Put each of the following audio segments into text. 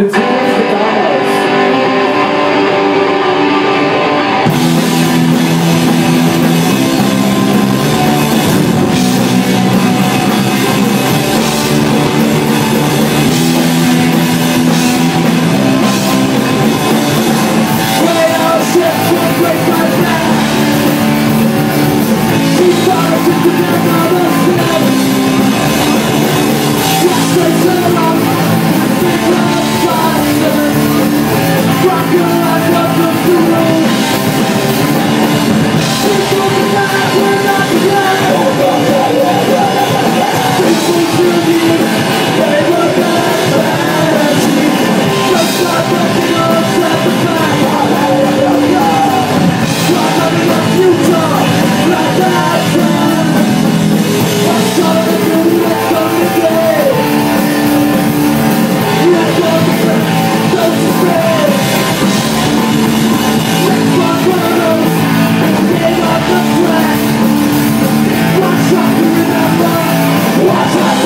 It's the dollars.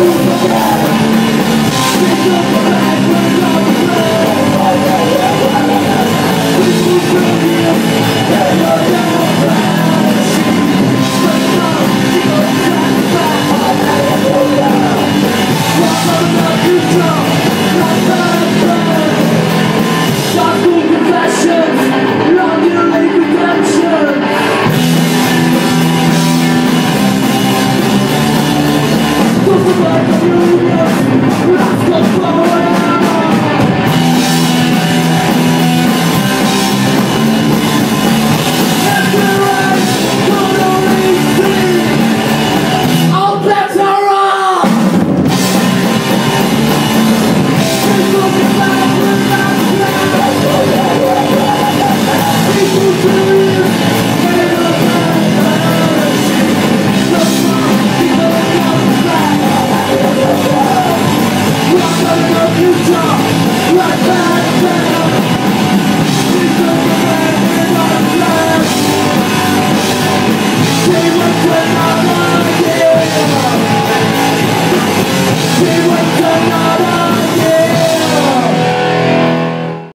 Right back